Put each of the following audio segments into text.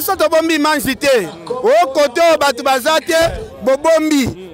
biso tobombi manzi te o kote oyo bato baza te bobombi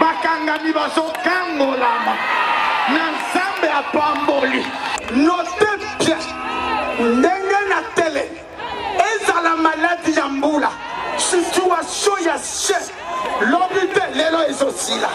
bakangami bazokangolama na nzambe apamboli note bien ndenge na tele ezala maladi ya mbula situatio ya se lobi te lelo ezosila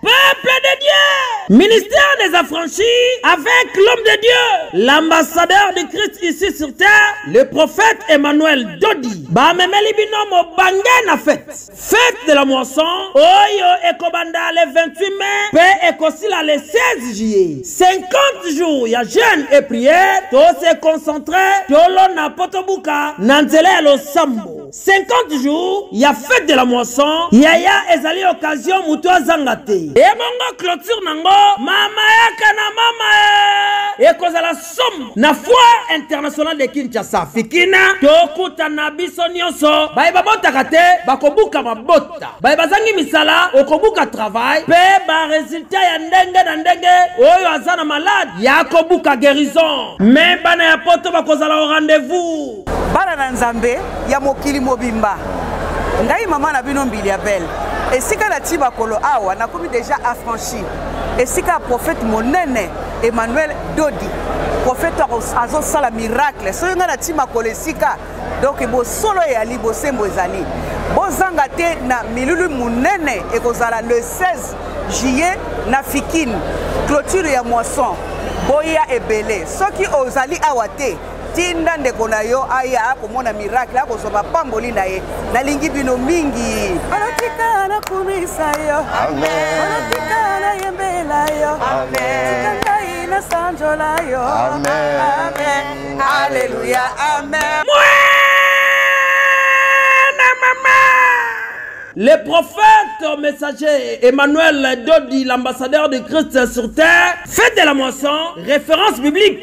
Peuple de Dieu, ministère des affranchis avec l'homme de Dieu, l'ambassadeur du Christ ici sur terre, le prophète Emmanuel Dodi. Bamemeli bino mobange na fête. Fête de la moisson oyo ekobanda le 28 mai pe ekosila le 16 juillet. 50 jours ya jeûne et prière, to se concentrer, tolona potobuka na nzela ya losambo. 50 jours ya fete de la moisson yaya ezali occasion moto azanga te ebongo clôture nango mama yaka na mama eh. ekozala somo na foire internationale de kinshasa fikina tokutana biso nyonso baye babotaka te bakobuka mabota baye bazangi misala okobuka travail mpe baresultat ya ndenge na ndenge oyo aza na malade ya kobuka guérison me bana ya poto bakozala au rendez-vous Bana na Nzambe ya mokili mobimba, ngai mama na bino Mbili ya Belle, esika na ti makolo awa nakomi deja affranchi esika ya prophète monene Emmanuel Dodi prophète azosala miracle soki ngai na ti makolo esika donc bosolo eyali bosembo ezali bozanga te na milulu monene ekozala le 16 juillet na fikine clôture ya moisson boya ebele soki ozali awa te tinda ndeko na yo aya akomona miracle akozwa mapamboli na ye nalingi bino mingi olotika nakumisa yo olotika nayembela yo tika ngai nasanjola yo aleluya amen Le prophète messager Emmanuel Dodi, l'ambassadeur de Christ sur terre, fête de la moisson, référence biblique.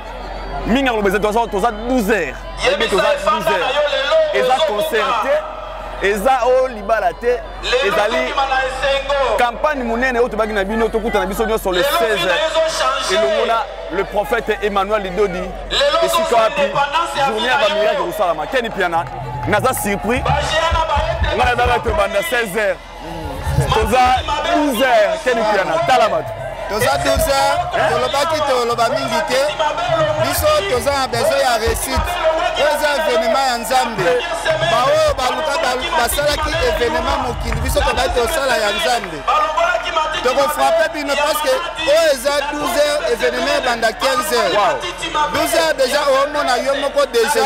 mingi akoloba eza toza 12 heures ebi toza 12 heures eza concert te eza o libala te ezali campagne monene oyo tobaki na bino tokutana biso nyonso le 16 elongola le prophète emmanuel lidodi esika wapi journée ya bamilaki ekosalama keni piana naza surpris ngai nabaka tobanda 16 heures toza 12 heures keni piana tala bato toza 12 heures tolobaki toloba mingi te biso toza na besoin ya réussite oyo eza événement ya nzambe baoyo baluka basalaki événement mokili biso tobaki tosala ya nzambe tokofrape bino parceke oyo eza 12 heures événement ebanda 15 heures 12 heures déjà omona yo moko déjà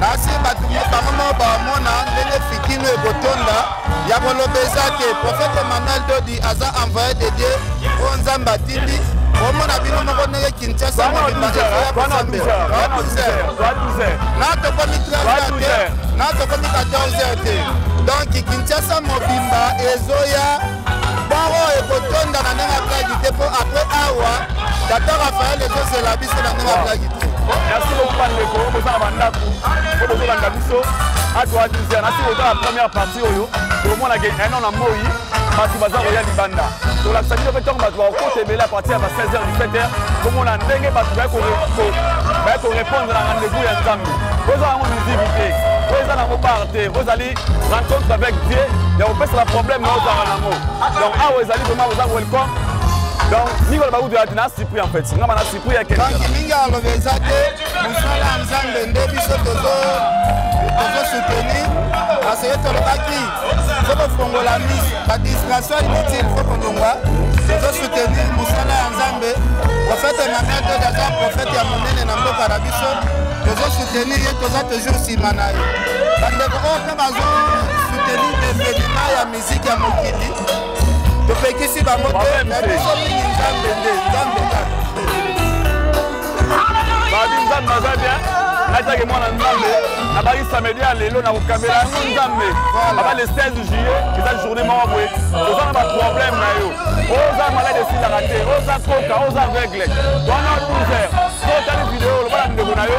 kasi bato bango moko bamona ndenge fikino ekotonda ya koloba eza te profete emmanuel dodi aza envoye de dieu oyo nzambe atindi omona bino moko ndenge kinshasa mobimba ezoya kosambela na tokomi 13 te na tokomi 14 te donc kinshasa mobimba ezoya bongo ekotonda na ndenge ablagi te mpo apres awa tata rafael ezozela biso na ndenge ablagi te merci beaucoup bandeko boza na bandako po bozolanda biso atwa dizia nasi kozala première partie oyo tomonake enon na moi bato baza koya libanda tolakisa bino mpe ntango bato bakokota ebele a partir ya ba 16 heures 17 heures komona ndenge bato baye korepondre na rendez-vous ya nzambe ozala yango miziki te oyo eza nango bar te ozali rencontre avec dieu ya kopesa na problème na ozala nango donc awa ezali vraimen oza welcome donc mingi oloba kutu yati na surpris en fait ngama na surpris ya kelonki mingi aloba eza te mosala ya nzambe nde biso tozo soutenir parce que tolobaki fo kofongola mise badistraction inutile fo kolongwa tozo soutenir mosala ya nzambe profete mamete aza profete ya monene na mboka na biso tozo soutenir ye toza toujours nsima na ye bandeko oyo mpe bazo soutenir evenema ya miziki ya mokili topekisi bango te na biso mingi nzambe nde nzambe babi nzambe aza bien nataki mwana nzambe nabaki samedi ya lelo nakokambela yango nzambe aba le 16 juillet eza journée moko boye oza na baproblème na yo oza malade esilaka te oza koka oza aveugle wana 12 heures sotali video olobala ndeko na yo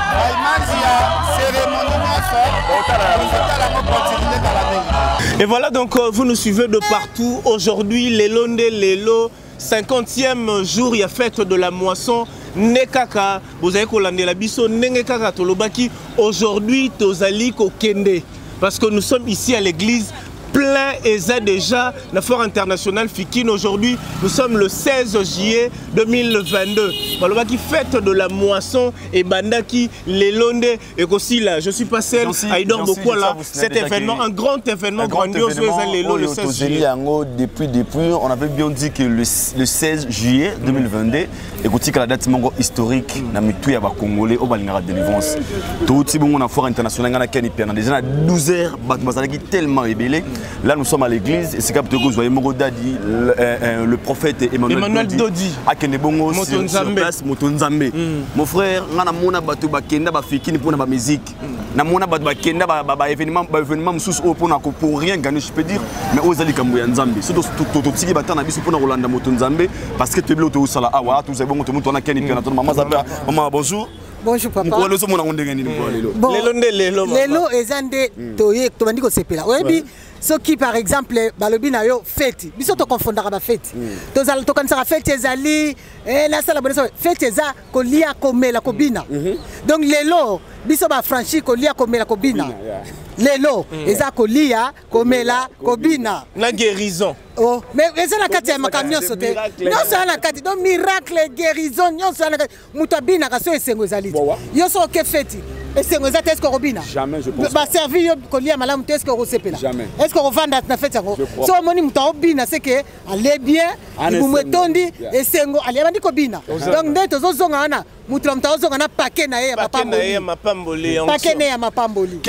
Et voilà donc euh, vous nous suivez de partout. Aujourd'hui, les Londe Lelo, 50e jour, il y a fête de la moisson. nde kaka bozali kolandela biso ndenge kaka tolobaki aujourd'hui tozali kokende parce que nous sommes ici à l'église plein eza déjà na foire internationale Fikine aujourd'hui nous sommes le 16 juillet 2022 balobaki fête de la moisson et bandaki lelo nde ekosila je suis pas seul Aïdor Bokwala cet événement un grand événement un grandiose eza lelo le 16 juillet yango depuis depuis on avait bien dit que le, le 16 juillet 2022 ekotikala date moko historique na mitu ya bacongolais oyo balingaka délivrance touti bongo na foire internationale ngai na keni piana déjà na 12 heures bato bazalaki tellement ebele là nous sommes à l'église esika toyei kozwa ye moko dadi le euh, euh, prophète emmanuel dodi akende bongo sur place moto nzambe mm. mon frère ngai namona bato bakenda bafikini mpo na bamusike namona bato bakenda baévénement ba, ba mosusu oyo mpona pour rien gagner je peux dire mais oyo eza likambo ya nzambe so totiki bata na biso mpona kolanda moto nzambe parce que toyebi oyo tozosala awa ah, tozali bongo tomutu wana keni mpe na tona mama aza mpe mama bonjour bonjour papa mokolo loso mona ngo ndenge nini mokolo lelo lelo nde lelo lelo eza nde hmm. toye tobandi kosepela oyebi soki par exemple balobi na yo feti biso tokonfondaka bafeti hmm. tozala tokanisaka feti ezali eh, nasala bonesa feti eza kolia komela kobina mm -hmm. donc lelo biso bafranchi kolia komela kobina yeah. lelo mm. eza kolia komela kobina na guérison oh. mais eza na kati ya makambo nyonso te nyonso eza na kati donc miracle guérison nyonso eza na kati moto abinaka so esengo ezali te yo so oke feti esengo eza te eske okobina baservi yo kolia malamu te eske okosepela eske okovanda na feti yango so omoni moto aobina seke ale bien libumu etondi esengo ale abandi kobina donc nde tozozonga wana moto na moto azozonga na pake na ye ya mapambolipake ne ya mapamboli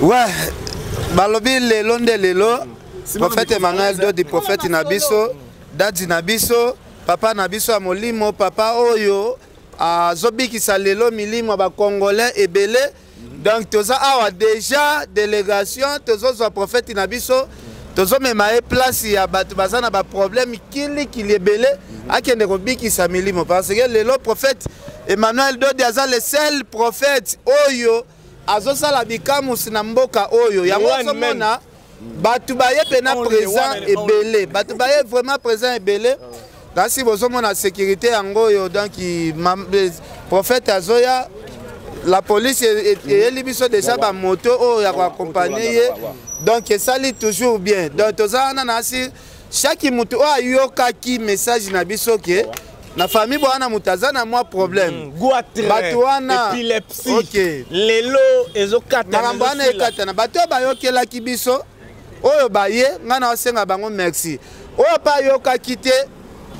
we balobi lelo nde lelo profete emmanuel dodi profete na biso dadi na biso papa na biso ya molimo papa oyo azobikisa lelo milimo ya bacongolais ebele donc toza awa deja délégation tozozwa prophète na biso tozomema ye place ya bato baza na baproblème kilikili ebele akende kobikisa milimo parce que lelo prophète emmanuel dodi aza le seul prophète oyo azosala bikamusi na mboka oyo yango azomona bato baye mpena présent ebele bato baye vraiment présent ebele kasi bozomona sécurité yango oyo donc prophète azoya la police eyeli biso déjà bamoto oyo ya koakompagne ye donc esali toujours bien donc toza wana na asire shaki moto oyo ayokaki message na biso ke okay. na famille bowana moto aza na mwa problème mm, bato wana okay. lelo ezokatamakambo wana ekatana bato oyo bayokelaki biso oyo baye ngai naosenga bango merci oyo mpe ayokaki te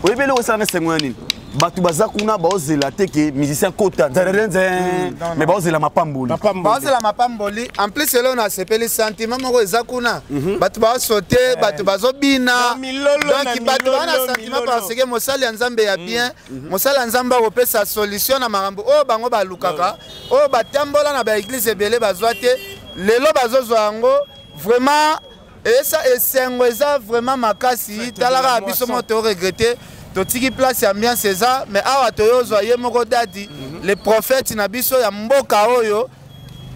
oyebi eloko esalanga esengo ya nini bato baza kuna baozela te ke musicien kota nzererenze hmm, me baozela mapamboli baozela mapamboli en plus eloo nasepeli sentiment moko eza kuna mhm. bato baosote eh. bato bazobina donc bato baa na sentiment parceke mosali ya nzambe ya hmm. bien mhm. mosali ya nzambe akopesa solution na makambo oyo bango balukaka oyo batambola na baeglize ebele bazwa te lelo bazozwa yango vraiment esa esengo eza vraiment makasi talaka biso mo to regrete totiki place ya ambiance eza mais awa toyozwa ye moko dadi mhm. le prophète na biso ya mboka oyo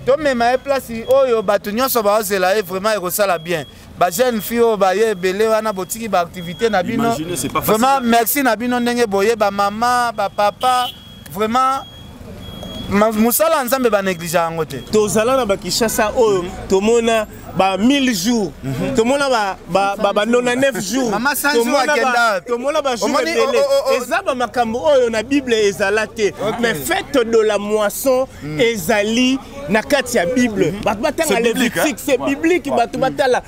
tomema ye place oyo bato nyonso baozela ye vraiment ekosala bien bajeune fille oyo baye ebele wana botiki baactivité na bino vraiment merci na bino ndenge boye bamama bapapa vraiment mosala ya nzambe banegligea yango te tozala na bakishasa oyo tomona ba 1000 jours mhm. tomona ba ba ba, ba 99 jours mama sanzo akenda tomona ba jours ebele oh, oh, oh. eza ba makambo oyo na bible ezala te mais fête de la moisson mm. ezali na kati ya bible mhm. bato batanga levitique c'est biblique bato batala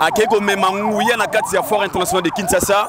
akei komema nguya na kati ya foire international de kinshasa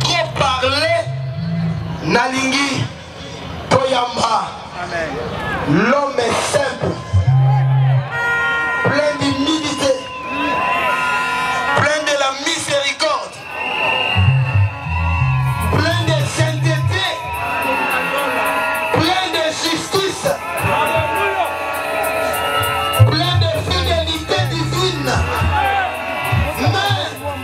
trop parle nalingi toyamba l'homme simple plein d'humilité plein de la miséricorde plein de sainteté plein de justice plein de fidélité divine mais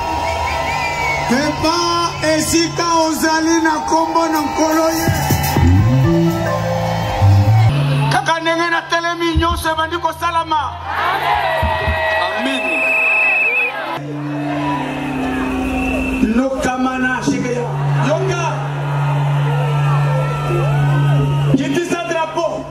Pepa esika ozali na nkombo na nkolo ye kaka ndenge natelemi nyonso ebandi kosalama amin lokamana shekeya yonga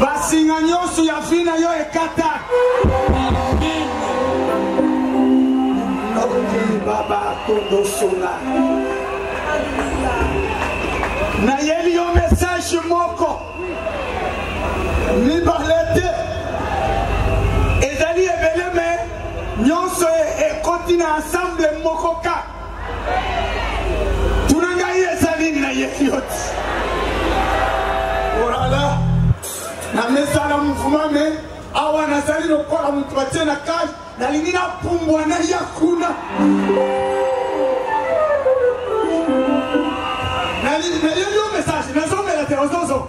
basinga nyonso ya vi na yo ekata baba kondosonga nayeli yo message moko mibale te ezali ebele me nyonso ekoti na ensemble moko kaka Tuna ngai eza nini na yebi yo ti. Olala namesana muvuma me awa nazali lokola moto batie na kage nalingi napumbwa na ya kuna nayebi yo message nazongela te ozozo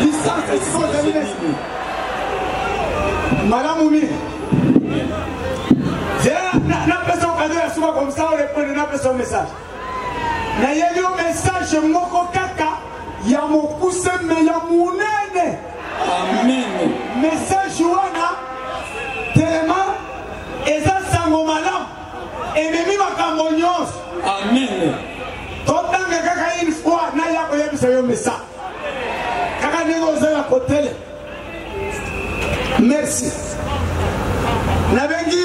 Distance esika ozali na esika. Malamu mingi. napesa okado ya suka komisa orepondre napesa yo message nayebi yo message moko kaka ya mokuse me ya monene amen message wana telema eza sango malamu ememi makambo nyonso amen totanga kaka une fois naya koyebisa yo message kaka ndenge oza na kotele merci nabengi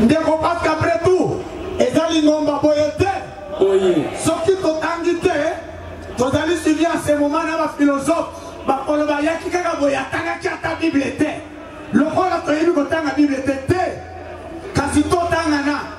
ndeko parce qu'après tout eza lingomba boye te soki totangi te tozali suivi ya ce moment na baphilosophe bakolo bayaki kaka boye atangaki ata bible te lokola toyebi kotanga bible te te kasi totanga na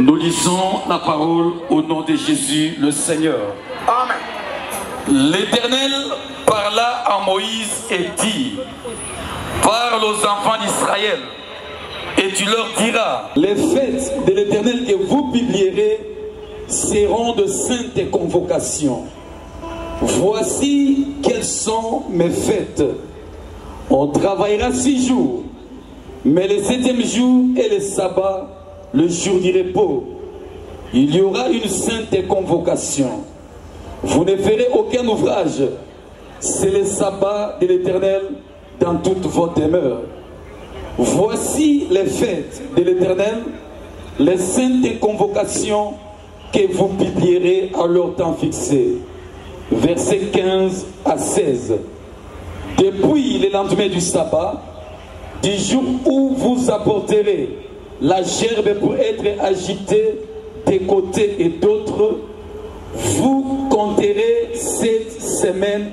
Nous lisons la parole au nom de Jésus le Seigneur. Amen. L'Éternel parla à Moïse et dit, parle aux enfants d'Israël et tu leur diras, les fêtes de l'Éternel que vous publierez seront de saintes convocations. Voici quelles sont mes fêtes. On travaillera six jours, mais le septième jour est le sabbat, le jour du repos. Il y aura une sainte convocation. Vous ne ferez aucun ouvrage. C'est le sabbat de l'Éternel dans toutes vos demeures. Voici les fêtes de l'Éternel, les saintes convocations que vous publierez à leur temps fixé. Versets 15 à 16. Depuis le lendemain du sabbat, du jour où vous apporterez la gerbe pour être agitée des côtés et d'autres, vous compterez cette semaine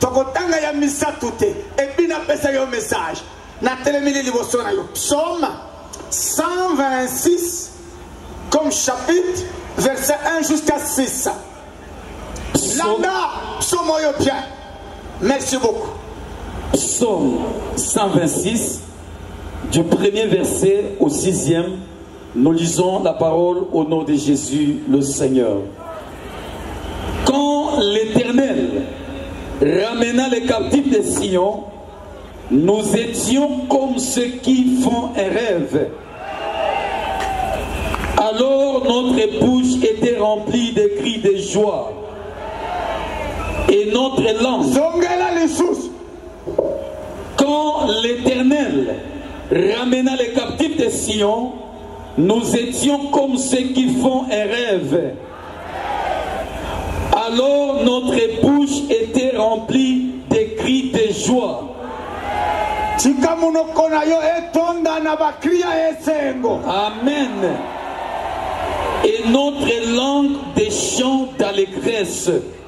tokotanga ya misato te epi napesa yo message natelemeli liboso na yo psaume 126 comme chapitre verset 1 jusqu'à 6 landa psaume oyo bien merci beaucoup psaume 126 du premier verset au sixième nous lisons la parole au nom de Jésus le Seigneur quand l'éternel ramena les captifs de Sion nous étions comme ceux qui font un rêve. Alors notre bouche était remplie de cris de joie et notre langue. Quand l'Éternel ramena les captifs de Sion, nous étions comme ceux qui font un rêve. Alors notre bouche était remplie de cris de joie chikamunoko nayo etondana bakria esengo amen et notre langue des chants d'allégresse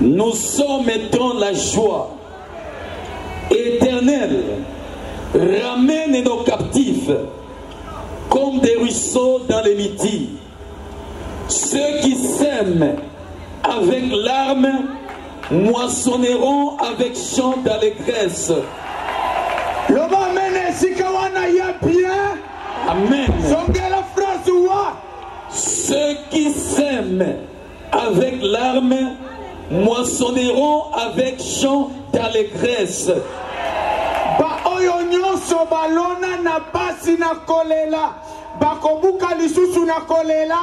Nous sommes dans la joie. Éternel, ramène nos captifs comme des ruisseaux dans les midi. Ceux qui s'aiment avec larmes moissonneront avec chant d'allégresse. Amen. Ceux qui sèment Avec larmes, moissonneront avec chant d'allégresse. Baoyo nyonso balona na pasi na kolela, bakobuka lisusu na kolela.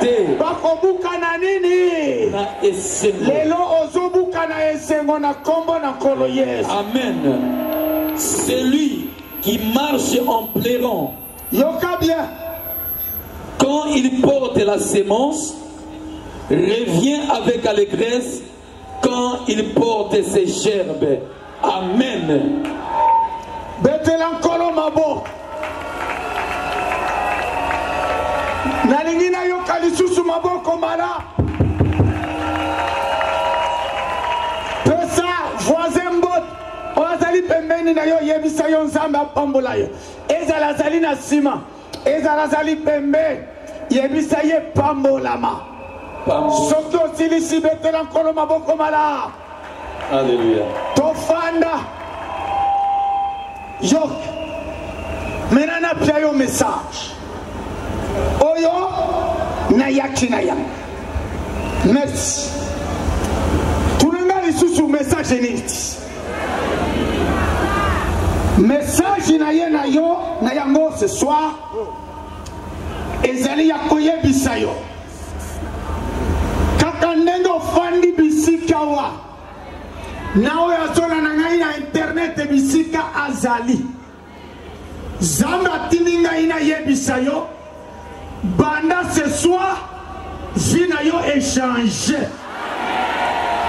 Te. Bakobuka na nini? Na esengo. Lelo ozobuka na esengo na kombo na Nkolo Yesu. Amen. Celui qui marche en pleurant Yoka bien. Quand il porte la semence, revient avec allégresse quand il porte ses gerbes. Amen. betela nkolo mabo nalingi nayoka lisusu maboko mala pesa voisin mbot oyo azali pembeni na yo yebisa yo nzambe apambola yo ezala azali na nsima ezala azali pembe yebisa ye pambolama soki osilisi betela nkolo maboko malamu Alléluia. Tofanda. Yo. Maintenant na pia yo message. Oyo na yaki na yango. Merci. Tunanga lisusu message nini? message na ye na yo na yango ce soir ezali ya koyebisa yo kaka ndenge ofandi bisika wa na oyo azolana ngai na internet bisika azali Zambe atindi ngai nayebisa yo banda ce soir vie na yo echange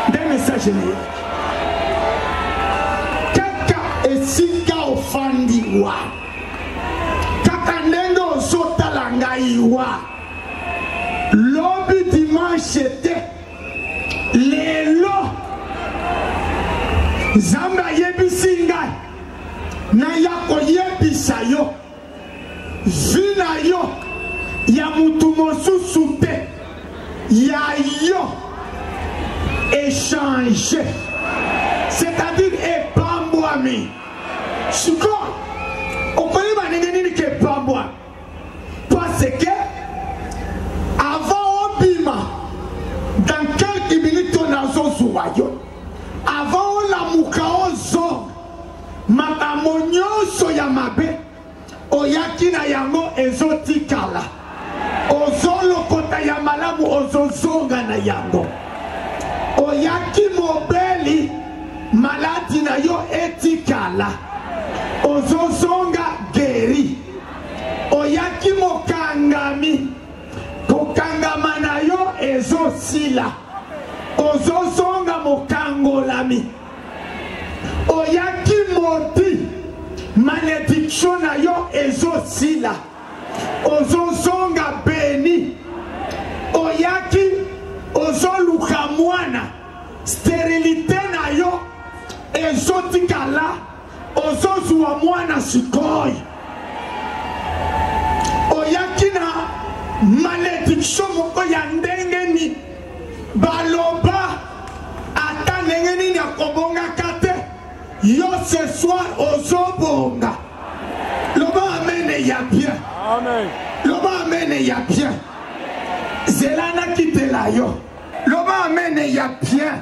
nde message na ye kaka esika ofandi wa kaka ndenge ozotala ngai wa lobi dimanche te lelo nzambe ayebisi ngai na ya koyebisa yo vi na yo ya motu mosusu te ya yo echange c'est-à-dire epambwami sikoyo Parce que avant obima dans quelques minutes on a zozua yo avant olamuka ozonga makambo nyonso ya mabe oyaki na yango ezotikala ozolokota ya malamu ozozonga na yango oyaki mobeli maladi na yo etikala ozozonga geri oyaki mokangami kokangama na yo ezosila ozozonga mokangolami oyaki moti malediction na yo ezosila ozozonga beni oyaki ozoluka mwana sterilite na yo ezotikala Ozozua mwana sikoi. Oyaki na malediction moko ya ndenge ni baloba ata ndenge nini akobongaka te yo ce soir ozobonga loba amene ya bien loba amene ya bien zela nakitela yo loba amene ya bien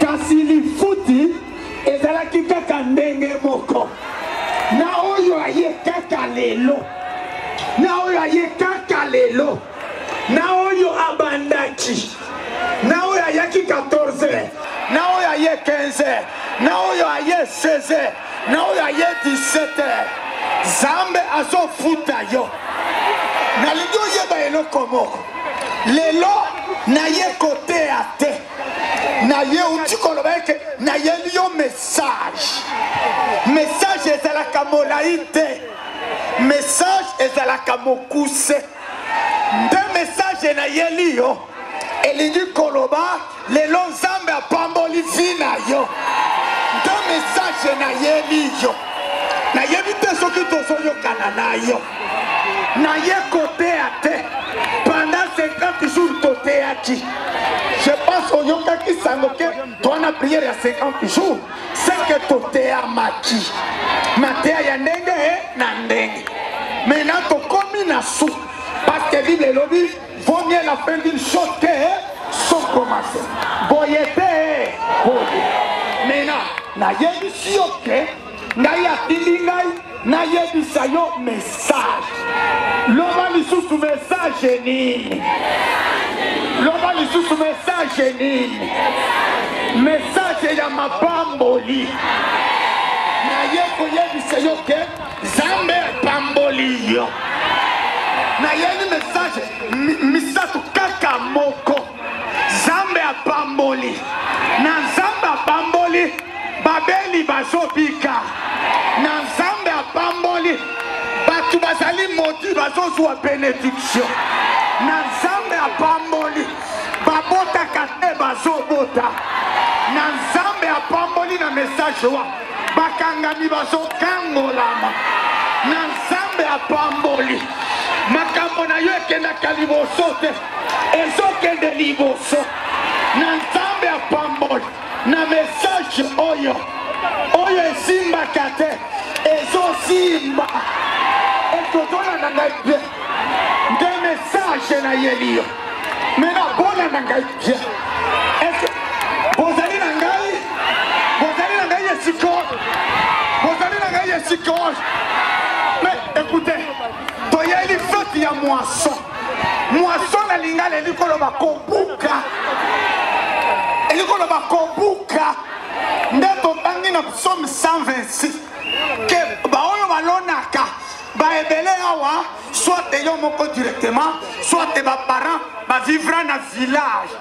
Kasi lifuti ezalaki kaka ndenge moko na oyo aye kaka lelo, na oyo aye kaka lelo, na oyo abandaki, na oyo ayaki 14 na oyo aye 15 na oyo aye 16 na oyo aye 17 zambe azofuta yo nalingi oyeba eloko moko lelo naye koteya te naye outi koloba ete nayeli yo message message ezalaka molai te message ezalaka mokuse nde message nayeli yo elingi koloba lelo nzambe apamboli vi na yo nde message nayeli yo nayebi te soki tozoyokana na yo naye koteya te pendant 50 jours toteyaki je pense oyokaki sango ke twana priere ya 50 jours seke toteyamaki mateya ya ndenge e na ndenge mena tokomi na su parce que bible elobi vaut mieux la fin d'une chose que son commencement boye te boye mena nayebisi yo ke ngai atindi ngai nayebisa yo message loba lisusu message nini loba lisusu message nini message ya mapamboli naye koyebisa yo ke zambe apamboli yo nayeli message misato kaka moko Nzambe apamboli na Nzambe apamboli babeli bazobika na Nzambe apamboli bato bazali modi bazozwa benediction na Nzambe apamboli babotaka te bazobota na Nzambe apamboli na message wa bakangami bazokangolama na Nzambe apamboli makambo na yo ekendaka liboso te ezokende liboso na nzambe apamboli na message oyo oyo esimbaka te ezosimba ekozolanda ngai bien nde message nayeli yo me nabolanda ngai bien bozali na ngai bozali na ngai esikoyo bozali na ngai esikoyo me ekute toyeli feti ya mwaso mwaso na lingala elikoloba kobuka elikoloba kobuka nde tobangi na psaume 126 ke baoyo balonaka baebele awa soit yo moko directement soit baparent bavivra na village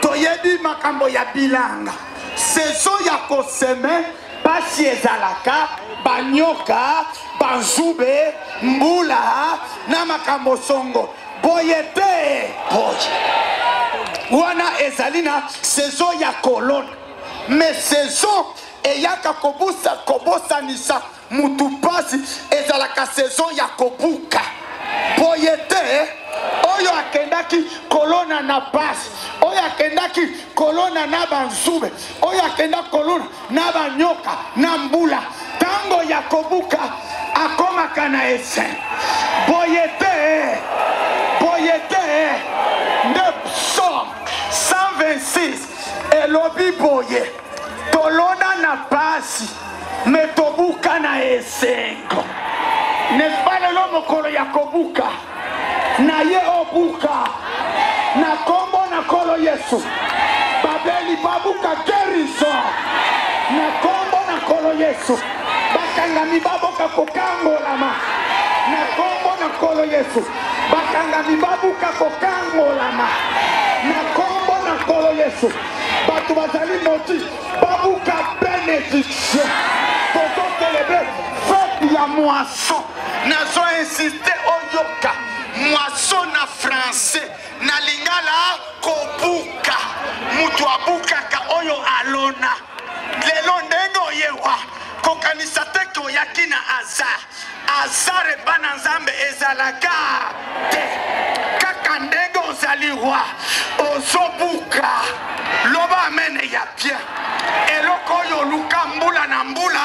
toyebi makambo ya bilanga saison ya koseme pasi ezalaka banyoka banzube mbula na makambo songo boye te boye wana ezali na saison ya kolona mais saison eyaka kobusa kobosanisa mutu mpasi ezalaka saison ya kobuka boye te oyo akendaki kolona na pasi oyo akendaki kolona na banzube oyo akenda kolona na banyoka na mbula ntango ya kobuka akomaka na ese boye te boye te nde psaume 126 elobi boye tolona na pasi me tobuka na esengo n'est-ce pas lelo mokolo ya kobuka na ye obuka na kombo na kolo yesu babeli babuka gerizo na kombo na kolo yesu bakangami baboka kokangolama na kombo na kolo yesu bakangami babuka kokangolama na kombo na kolo yesu bato bazali moti babuka benediction tozokelebre fete ya moisson Nazo insister oyoka mwaso na français na lingala kobuka mutu abukaka oyo alona lelo ndenge oyewa kokanisa te ke oyaki na azar azar epa na nzambe ezalaka te kaka ndenge ozali wa ozobuka loba amene ya bien eloko oyo oluka mbula na mbula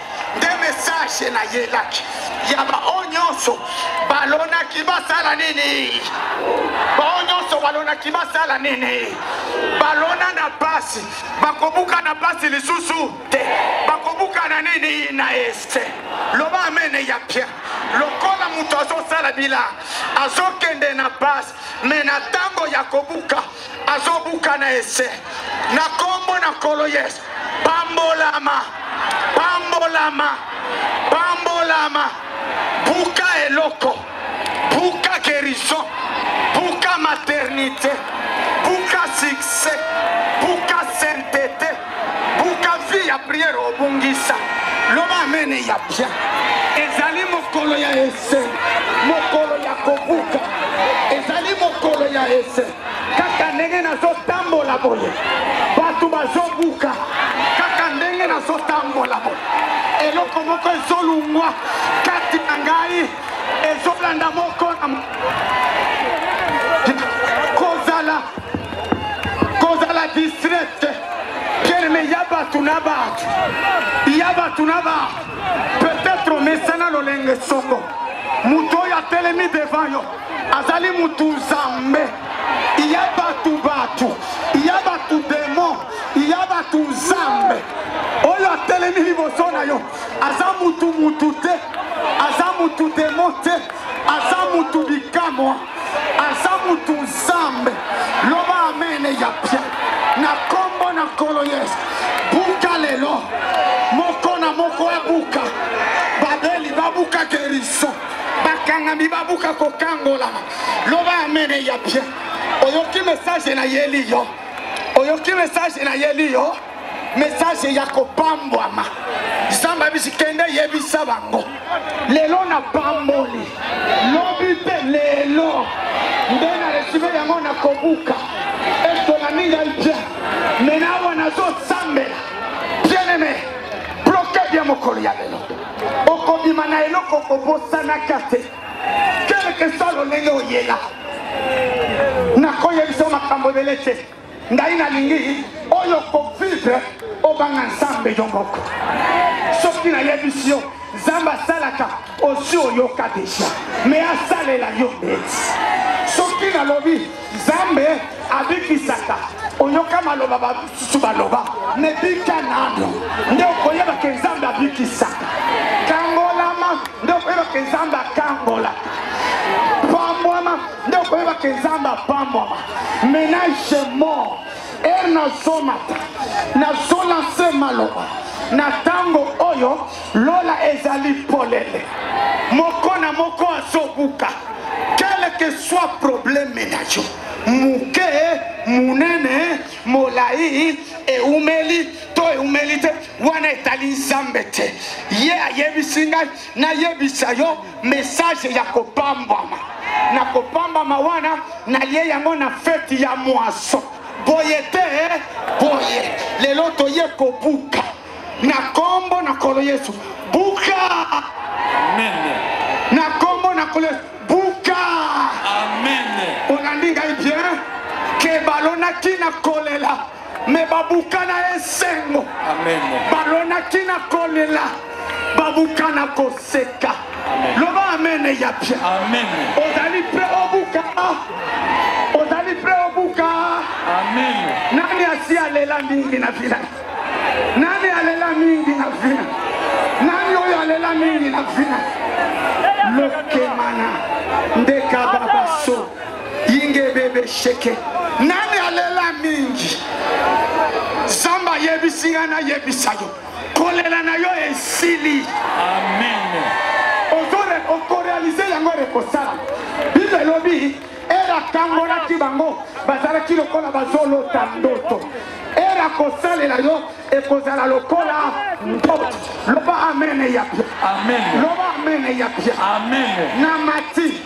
nde message na yelaki ya baoyo nyonso balonaki basala nini baoyo nyonso balonaki basala nini balona na pasi bakobuka na pasi lisusu te bakobuka na nini na este loba amene ya pia lokola moto azosala bila azokende na pasi me na ntango ya kobuka azobuka na ese na kombo na kolo yesu pambolama pambolama pambolama buka eloko buka guérison buka maternité buka succès Bukavi ya prière obungisa. Loba amene ya bien. Ezali mokolo ya ese, mokolo ya kobuka. Ezali mokolo ya ese. Kaka ndenge nazotambola boye. Bato bazobuka. Kaka ndenge nazotambola boye. Eloko moko ezolungwa kati na ngai ezolanda moko na kozala distraite keleme ya bato na bato ya bato na bato peut-être omesana lolenge soko moto oyo atelemi devant yo azali motu nzambe ya bato bato ya bato demo ya bato nzambe oyo atelemi liboso na yo aza motu motu te aza motu demo te aza motu bikamwa aza mutu nzambe loba amene ya pia na kombo na nkolo yesu buka lelo moko na moko abuka babeli babuka gerison bakangami babuka kokangolama loba amene ya pia oyoki mesaje nayeli yo oyoki mesaje nayeli yo message ya kopambwama nzambe abisi kende yebisa bango lelo na pamboli lobi mpe lelo nde na resive yango na kobuka etonami ngai bien me na awa nazosambela bien aime bloke bia mokolo ya lelo okobima na eloko kobosanaka te kelke sa lolenge oyela nakoyebisa makambo ebele te Ngai nalingi oyo ko vivre obanga Nzambe yo moko. Soki nayebisi yo Nzambe asalaka osi oyoka deja me asalela yo neti. Soki nalobi Nzambe abikisaka oyoka maloba basusu baloba me bika nano nde okoyeba ke Nzambe abikisaka. Kangolama nde okoyeba ke Nzambe akangolaka. Pambwama nde okoyeba ke Nzambe apambwama. menage mort ere nazomata nazolanse maloba na ntango oyo lola ezali polele moko na moko azobuka keleke soit probleme na yo moke monene molai eumeli to eumeli te wana etali nzambe te ye ayebisi ngai nayebisa yo mesaje ya kopambwama na kopambama wana nalie yango na feti ya mwaso boye te boye lelo toye kobuka na kombo na kolo yesu buka Amen. na kombo na kolo yesu buka Amen. olandi ngai bien ke balonaki na kolela me babukana esengo balonaki na kolela babukana koseka loba amene ya pia ozali pre obuka ozali pre obuka nani asi alela mingi na vila nani alela mingi na vila nani oyo alela mingi na vila lokemana ndekababa Inge bebe sheke. Nani alela mingi? Zamba yebisi nga na yebisa yo. Kolela na yo esili. Amen. Ozo okorealize yango ekosala. Bible elobi ere akangolaki bango bazalaki lokola bazolota ndoto ere akosalela yo ekozala lokola ndoto loba amene ya pia loba amene ya pia na mati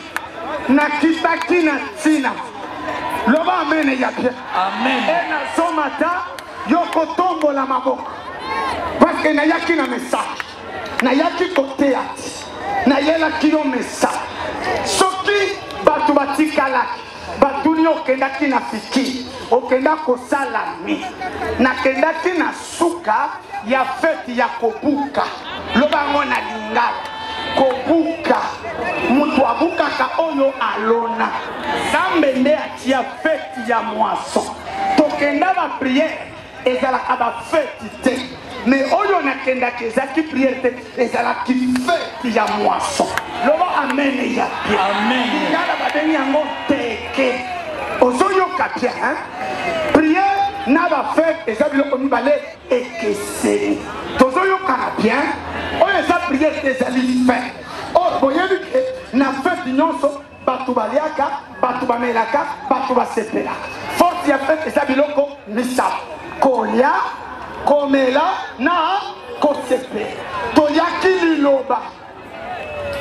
nakitaki na ntina loba amene ya bie e nazomata yo kotombola maboko parceke nayaki na mesaje nayaki koteya ti nayelaki yo mesaje soki bato batikalaki batuni okendaki na fiki okenda kosala nini nakendaki na suka ya feti ya kobuka loba yango na lingala kobuka moto abukaka oyo alona nzambe nde atia feti ya mwaso tokenda bapriere ezalaka bafeti te me oyo nakendaka ezalaki priere te ezalaki fete ya moisson loba amene ya biengala babengi yango teke ozoyoka bien hein? priere na bafete eza biloko mibale ekeseni tozoyokana bien oyo eza priere te ezali fete or oh, boyebi ke na fete nyonso bato baliaka bato bamelaka bato basepelaka force ya fete eza biloko misato kolya komela na kosepela toyaki liloba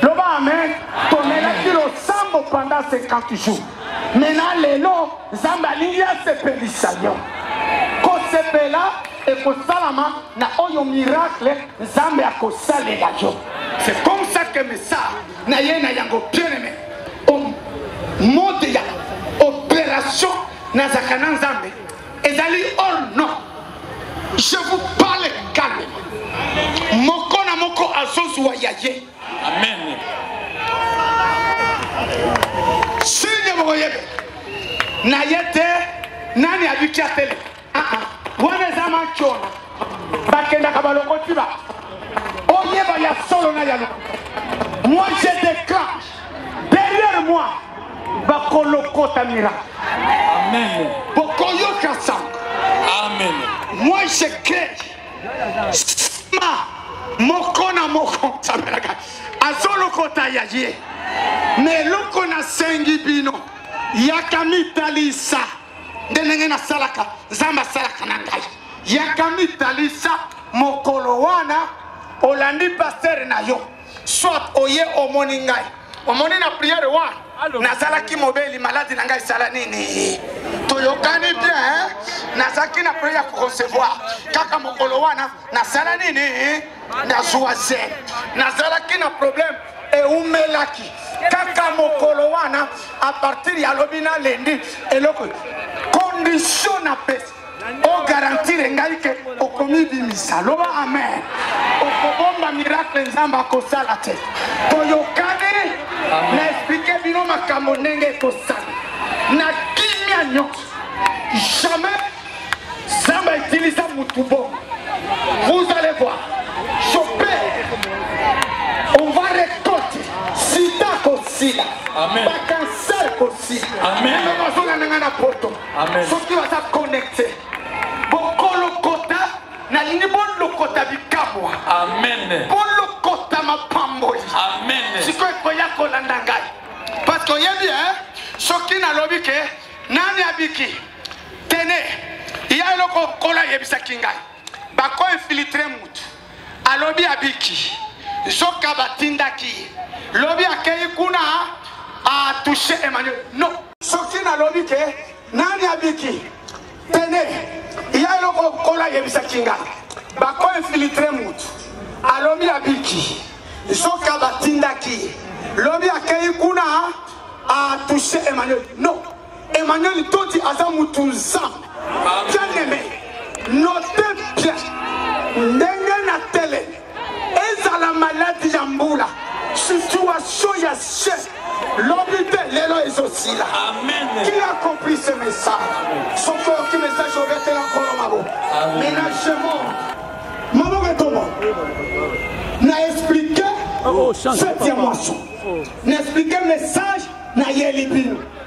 loba amen tomelaki losambo panda 50 jours me na lelo nzambe alingi asepelisa yo kosepela ekosalama na oyo miracle nzambe akosalela yo c'est comme ça que message na ye na yango bien aime mode ya opération nazalaka na nzambe ezali or non je vous parle calme moko na moko azozwa ya ye amen sinye bokoyebe na ye te nani abiki atelema Ah, ah. wana eza macona bakendaka balokoti ba oyeba ya solo na ya lokuta moi je déclenche derrière moi bakolokota miracle amen bokoyoka sango amen moi je crée sima moko na moko nsambelaka azolokota ya ye na eloko nasengi bino yaka mitalisa nde ndenge nasalaka nzambe asalaka na ngai yaka mitalisa mokolo wana olandi pastere na yo soit oye omoni ngai omoni na priere wana nazalaki mobeli maladi na ngai esala nini toyokani te nazalaki na priere ya koconcevoir kaka mokolo wana nasala nini nazwa zemi nazalaki na problème eumelaki kaka mokolo wana a partir ya lobi na lendi eloko condition na pesi ogarantire ngai ke okomibimisa loba amen okobomba miracle nzambe akosala te toyokani na esplike bino makambo ndenge ekosala na kimia nyonso jamais Samba utilisa mutu bon. Vous allez voir. Choper. On va récolter. Sida kosila. Amen. Ba cancer kosila. Amen. Nanga bazonga nanga na poto. Amen. Soki baza connecté. Bokolo kota nalingi bolokota bikamwa. Amen. Bolokota mapamboli. Amen. Sikoyo ekoya kolanda ngai. Parce que oyebi hein soki nalobi ke nani abiki tene ya eloko nkolo ayebisaki ngai bako infiltre mutu alobi abiki nzoka batindaki ye lobi akei kuna atouche emmanuel no soki nalobi ke nani abiki tene ya eloko nkolo ayebisaki ngai bako infiltre mutu alobi abiki nzoka batindaki ye lobi akei kuna atouche emmanuel no Emmanuel Toti aza mutu nzambe bien aimé note bien ndenge na tele ezala maladi ya mbula situation ya sie lobi te lelo ezosila qui a compris ce message soki oyoki message obetela nkolo mabo menagemo maboko etomo na explike fete ya mwaso na explike message na yeli bino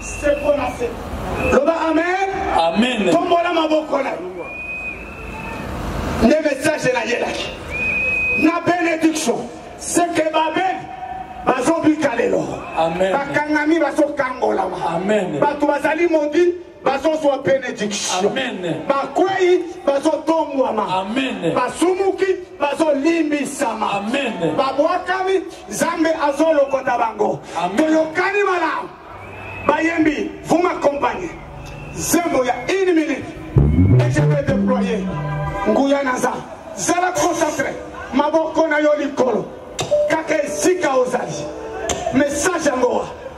se prononcer loba amen amen tombola maboko na nde message nayelaki na benediction seke babeli bazobika lelo bakangami bazokangolama bato bazali modi bazozwa benediction bakwei bazotombwama basumuki bazolimbisama babwakami Zambe azo lokota bango. Toyokani malamu. Bayembi vous m'accompagnez. Zembo ya une minute. Et je vais déployer nguya naza. Zala concentré. Maboko na yo likolo. Kaka esika ozali. Message yango wa.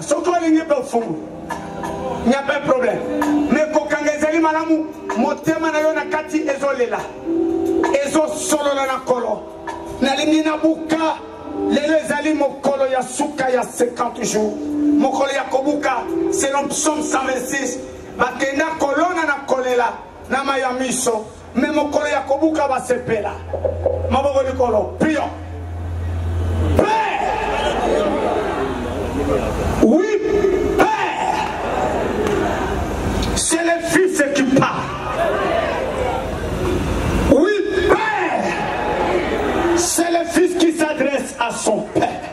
soki olingi mpe ofungu nya pas problème me kokanga ezali malamu motema na yo na kati ezolela ezosolola na kolo nalingi nabuka lelo ezali mokolo ya suka ya 50 jours mokolo ya kobuka selon psaume 126 bakenda kolona na kolela na mai ya miso me mokolo ya kobuka basepela maboko likolo pio pe oui père c'est le fils qui parle oui père c'est le fils qui s'adresse à son père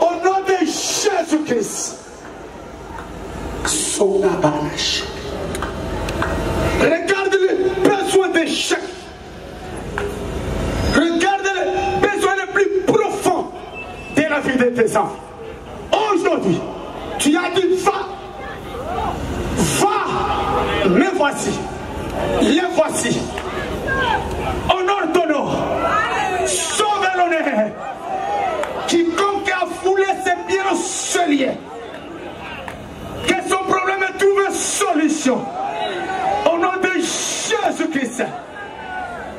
Au nom de Jésus-Christ son Regarde le besoin des chaque. Regarde le besoin le plus profond de la vie de tes enfants. Aujourd'hui, tu as dit va. Va. Mais voici. Les voici. Honore ton nom. Sauve l'honneur. Quiconque a foulé ses pieds se lien. Que son problème trouve une solution. Au nom de Jésus-Christ.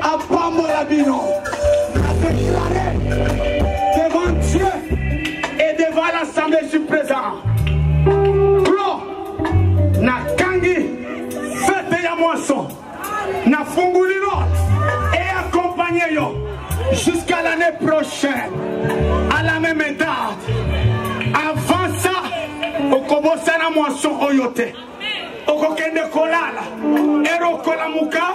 apambola bino na déclaré devant Dieu et devant l'assemblée ici présent clo nakangi fete ya moisson nafunguli lo et accompagne yo jusqu'à l'année prochaine à la même date avant ça okobosana moisson oyo te okokende kolala ero okolamuka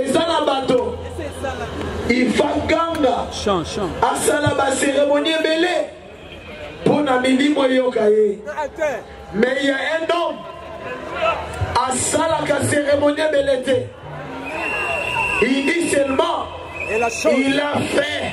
eza na bato ifakanga asala baseremoni ebele mpo na milimo eyoka ye me ya un homme asalaka seremoni ebele te il dit seulement il a fait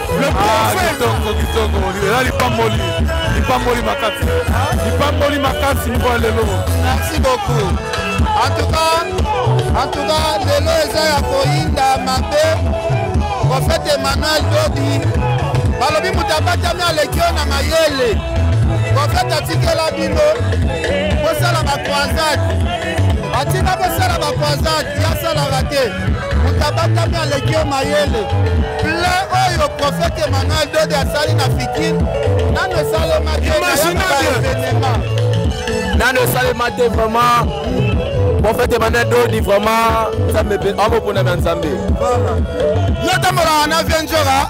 Ah, kitoko kitoko eza lipamboli lipamboli makasi lipamboli makasi mpo ya lelo merci beaucoup en tout cas en tout cas lelo eza ya koyinda mabe profete emmanuel dodi balobi moto abatami aleki yo na mayele profete atikela bino bosala bacroisade atika bosala bacroisade yasalaka te moto abatami aleki yo mayele ple oyo profete emmanuel dode asali na fikir nano esalemaki evenema nano esalema te vraiment profete emmanuel dodi vraiment nzambe mpe amoponami ya nzambe yo tambolaka na vienjora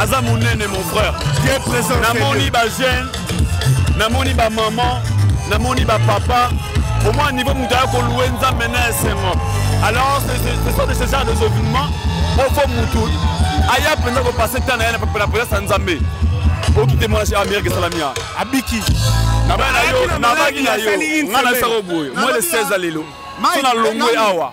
aza monene mon frère namoni bajeune namoni bamaman namoni bapapa omwa niveau moto aya kolue nzambe na esengo alors ce sont de ce genre des événements ofo motu aya mpenza kopase ntan na ye na présence ya nzambe okite mwana chez amérique esalami ya abiki nabaki na yo ngai naisaka boye moi le 16 lelo so na longwe awa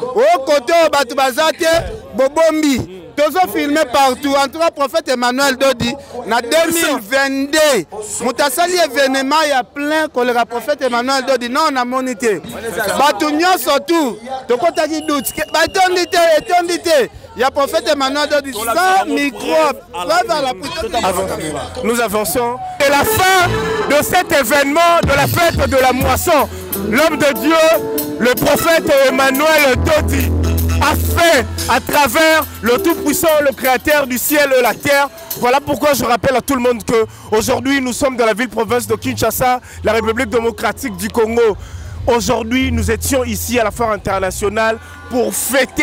o kote oyo bato baza te bobombi tozo filme partout en tout cas prophète emmanuel dodi na 2022 moto asali événement ya plein koleka prophète emmanuel dodi non namoni te bato nyonso tu tokotaki doute batondi te etondi te Il y a prophète emmanuel dodi sans micro. nous avançons et la fin de cet événement de la fête de la moisson l'homme de dieu le prophète emmanuel dodi a fait à travers le Tout-Puissant, le Créateur du ciel et de la terre. Voilà pourquoi je rappelle à tout le monde que aujourd'hui nous sommes dans la ville-province de Kinshasa, la République démocratique du Congo. Aujourd'hui, nous étions ici à la foire internationale pour fêter